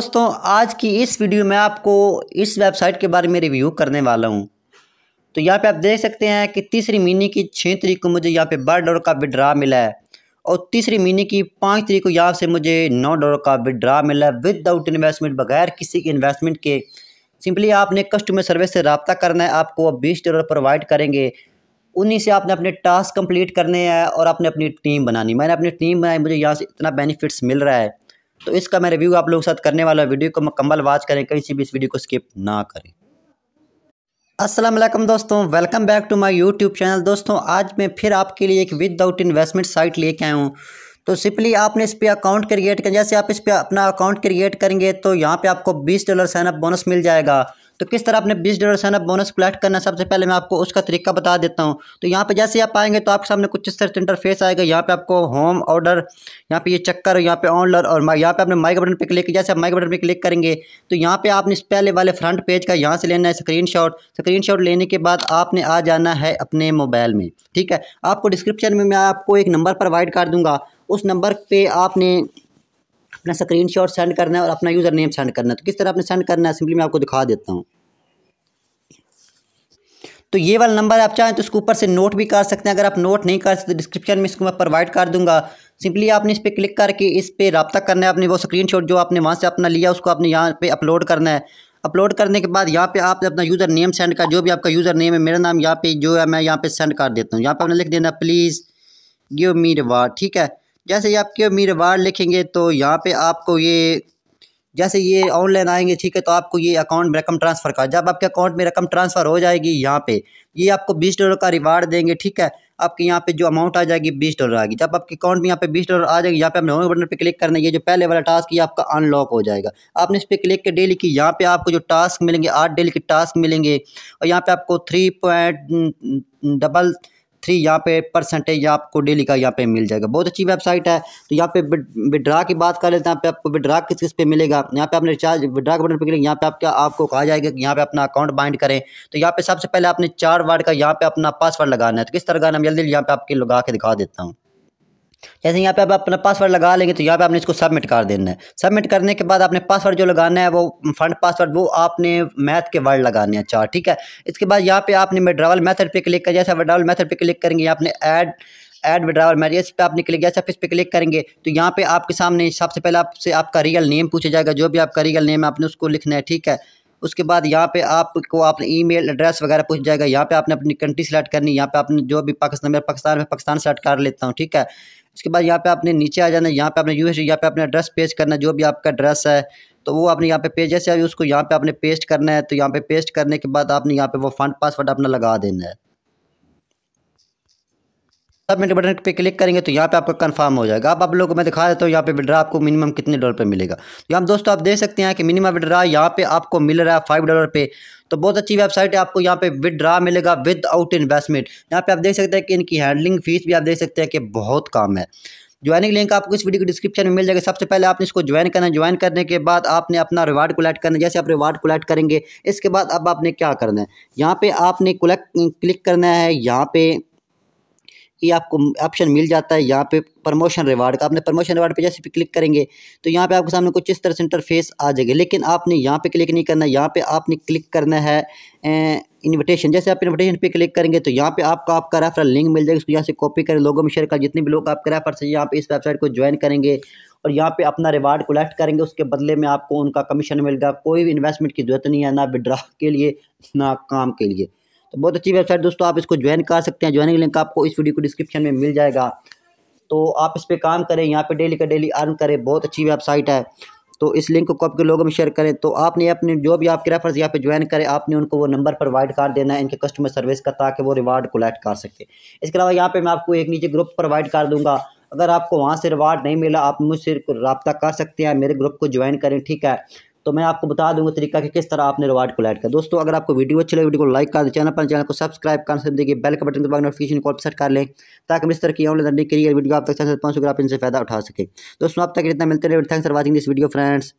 दोस्तों, आज की इस वीडियो में आपको इस वेबसाइट के बारे में रिव्यू करने वाला हूँ। तो यहाँ पे आप देख सकते हैं कि तीसरी महीने की छः तरीक को मुझे यहाँ पे बारह डॉलर का विड्रा मिला है और तीसरी महीने की पाँच तरीक को यहाँ से मुझे नौ डॉलर का विड्रा मिला है विदाउट इन्वेस्टमेंट बगैर किसी के इन्वेस्टमेंट के। सिंपली आपने कस्टमर सर्विस से रबता करना है, आपको अब बीस डॉलर प्रोवाइड करेंगे। उन्हीं से आपने अपने टास्क कंप्लीट करने हैं और आपने अपनी टीम बनानी मैंने अपनी टीम बनाई, मुझे यहाँ से इतना बेनिफिट्स मिल रहा है। तो इसका मैं रिव्यू आप लोगों के साथ करने वाला वीडियो को मुकम्मल वाच करें, कहीं से भी इस वीडियो को स्किप ना करें। वालेकुम दोस्तों welcome back to my YouTube channel दोस्तों, आज मैं फिर आपके लिए एक विदाउट इन्वेस्टमेंट साइट लेके आया हूँ। तो सिंपली आपने इस पर अकाउंट क्रिएट कर जैसे आप इस पर अपना अकाउंट क्रिएट करेंगे तो यहाँ पे आपको बीस डॉलर साइनअप बोनस मिल जाएगा। तो किस तरह आपने बीस डॉलर साइनअप बोनस कलेक्ट करना सबसे पहले मैं आपको उसका तरीका बता देता हूँ। तो यहाँ पर जैसे आप आएँगे तो आपके सामने कुछ इस तरह इंटरफेस आएगा। यहाँ पे आपको होम ऑर्डर यहाँ पे ये चक्कर, यहाँ पे ऑनलर और यहाँ पे आपने माइक बटन पर क्लिक जैसे आप माइक बटन पर क्लिक करेंगे तो यहाँ पे आपने इस पहले वाले फ्रंट पेज का यहाँ से लेना है स्क्रीन शॉट लेने के बाद आपने आ जाना है अपने मोबाइल में, ठीक है? आपको डिस्क्रिप्शन में मैं आपको एक नंबर प्रोवाइड कर दूँगा। उस नंबर पर आपने अपना स्क्रीन सेंड करना है और अपना यूज़र नेम सेंड करना है। तो किस तरह आपने सेंड करना है? सिंपली मैं आपको दिखा देता हूँ। तो ये वाला नंबर आप चाहें तो उसके ऊपर से नोट भी कर सकते हैं। अगर आप नोट नहीं कर सकते तो डिस्क्रिप्शन में इसको मैं प्रोवाइड कर दूँगा। सिंपली आपने इस पर क्लिक करके इस पर रबता करना है। अपने वो स्क्रीनशॉट जो आपने वहाँ से अपना लिया, उसको आपने यहाँ पे अपलोड करना है। अपलोड करने के बाद यहाँ पे आपने अपना यूज़र नेम सेंड कर, जो भी आपका यूज़र नेम है, मेरा नाम यहाँ पे जो है, मैं यहाँ पे सेंड कर देता हूँ। यहाँ पे आपने लिख देना प्लीज़ गिव मी रिवार्ड ठीक है? जैसे ही आपके गिव मी रिवार्ड लिखेंगे तो यहाँ पे आपको ये, जैसे ये ऑनलाइन आएँगे, ठीक है तो आपको ये अकाउंट में रकम ट्रांसफ़र कर जब आपके अकाउंट में रकम ट्रांसफ़र हो जाएगी यहाँ पे, ये आपको बीस डॉलर का रिवार्ड देंगे, ठीक है, आपके यहाँ पे जो अमाउंट आ जाएगी बीस डॉलर आएगी, जब आपके अकाउंट में यहाँ पे बीस डॉलर आ जाएगी, यहाँ पे आपने होम बटन पे क्लिक करना है, ये जो पहले वाला टास्क ये आपका अनलॉक हो जाएगा, आपने इस पर क्लिक कर डेली की, यहाँ पे आपको जो टास्क मिलेंगे, आठ डेली के टास्क मिलेंगे, और यहाँ पे आपको थ्री पॉइंट डबल थ्री यहाँ पे परसेंटेज आपको डेली का यहाँ पे मिल जाएगा बहुत अच्छी वेबसाइट है तो यहाँ पे विड्रा की बात कर लेते हैं यहाँ पे आपको विड्रा किस किस पे मिलेगा यहाँ पे आपने रिचार्ज विड्रा के बटन पर यहाँ पे आपका आपको कहा जाएगा कि यहाँ पे अपना अकाउंट बाइंड करें तो यहाँ पे सबसे पहले आपने चार वार्ड का यहाँ पे अपना पासवर्ड लगाना है तो किस तरह का नाम जल्दी यहाँ पे आपके लगा के दिखा देता हूँ जैसे यहाँ पे आप अपना पासवर्ड लगा लेंगे तो यहाँ पे आपने इसको सबमिट कर देना है। सबमिट करने के बाद आपने पासवर्ड जो लगाना है, वो फंड पासवर्ड वो आपने मैथ के वर्ड लगाने हैं, चार, ठीक है? इसके बाद यहाँ पे आपने विड्रावल मेथड पे क्लिक कर, जैसे विड्रावल मेथड पे क्लिक करेंगे आपने ऐड एड विड्रावल मैरिज इस पर आपने क्लिक जैसे इस पर क्लिक करेंगे तो यहाँ पे आपके सामने सबसे पहले आपसे आपका रियल नेम पूछा जाएगा, जो भी आपका रियल नेम है, आपने उसको लिखना है, ठीक है? उसके बाद यहाँ पे आपको आपने ईमेल एड्रेस वगैरह पूछ जाएगा यहाँ पे आपने अपनी कंट्री सेलेक्ट करनी यहाँ पे आपने जो भी पाकिस्तान में पाकिस्तान में पाकिस्तान सेलेक्ट कर लेता हूँ ठीक है उसके बाद यहाँ पे आपने नीचे आ जाना यहाँ पे आपने यूएस यहाँ पे अपना एड्रेस पेज करना जो भी आपका एड्रेस है तो वो आपने यहाँ पे पेज जैसे उसको यहाँ पे आपने पेस्ट करना है तो यहाँ पे पेस्ट करने के बाद आपने यहाँ पे वो फंड पासवर्ड अपना लगा देना है सबमिट बटन पे क्लिक करेंगे तो यहाँ पे आपका कंफर्म हो जाएगा। अब आप लोगों को मैं दिखा देता हूँ यहाँ पे विड्रा आपको मिनिमम कितने डॉलर पे मिलेगा। तो यहाँ दोस्तों आप देख सकते हैं कि मिनिमम विड्रा यहाँ पे आपको मिल रहा है फाइव डॉलर पे। तो बहुत अच्छी वेबसाइट है, आपको यहाँ पे विड्रा मिलेगा विद आउट इन्वेस्टमेंट यहाँ पे आप देख सकते हैं कि इनकी हैंडलिंग फ़ीस भी आप देख सकते हैं कि बहुत कम है। ज्वाइनिंग लिंक आपको इस वीडियो के डिस्क्रिप्शन में मिल जाएगा। सबसे पहले आपने इसको ज्वाइन करना है। ज्वाइन करने के बाद आपने अपना रिवार्ड कलेक्ट करना है। जैसे आप रिवार्ड कलेक्ट करेंगे, इसके बाद अब आपने क्या करना है? यहाँ पे आपने क्लिक करना है। यहाँ पे ये आपको ऑप्शन मिल जाता है। यहाँ पे प्रमोशन रिवार्ड का, आपने प्रमोशन रिवार्ड पे जैसे भी क्लिक करेंगे तो यहाँ पे आपके सामने कुछ इस तरह से इंटरफेस आ जाएगा। लेकिन आपने यहाँ पे क्लिक नहीं करना है। यहाँ पे आपने क्लिक करना है इनविटेशन जैसे आप इनविटेशन पे क्लिक करेंगे तो यहाँ पे आपका आपका रेफरल लिंक मिल जाएगा। उसको यहाँ से कॉपी करें लोगों में शेयर कर। जितने भी लोग आपके रेफर से यहाँ पे इस वेबसाइट को ज्वाइन करेंगे और यहाँ पे अपना रिवार्ड कलेक्ट करेंगे। उसके बदले में आपको उनका कमीशन मिलेगा कोई भी इन्वेस्टमेंट की ज़रूरत नहीं है, ना विड्रा के लिए, ना काम के लिए। तो बहुत अच्छी वेबसाइट दोस्तों, आप इसको ज्वाइन कर सकते हैं। ज्वाइनिंग लिंक आपको इस वीडियो को डिस्क्रिप्शन में मिल जाएगा। तो आप इस पर काम करें, यहाँ पर डेली का डेली अर्न करें। बहुत अच्छी वेबसाइट है। तो इस लिंक को आपके लोगों में शेयर करें। तो आपने अपने जो भी आपके रेफर्स यहाँ पे ज्वाइन करें, आपने उनको वो नंबर प्रोवाइड कर देना है, इनके कस्टमर सर्विस का, ताकि वो रिवार्ड कलेक्ट कर सके। इसके अलावा यहाँ पे मैं आपको एक नीचे ग्रुप प्रोवाइड कर दूँगा। अगर आपको वहाँ से रिवार्ड नहीं मिला, आप मुझसे रबता कर सकते हैं। मेरे ग्रुप को ज्वाइन करें, ठीक है? तो मैं आपको बता दूँगा तरीका कि किस तरह आपने रिवार्ड को लाइट कर दोस्तों, अगर आपको वीडियो अच्छी लगे, वीडियो को लाइक कर दें, चैनल पर चैनल को सब्सक्राइब कर सकते देखिए बेल का बटन दबाकर नोटिफिकेशन कॉल सेट कर लें, ताकि हम इस तरह की ऑनलाइन लर्निंग के लिए वीडियो आप तक चैनल पहुँच सकते आप इनसे फ़ायदा उठा सके। दोस्तों आप तक इतना, मिलते रहे thanks for watching this video friends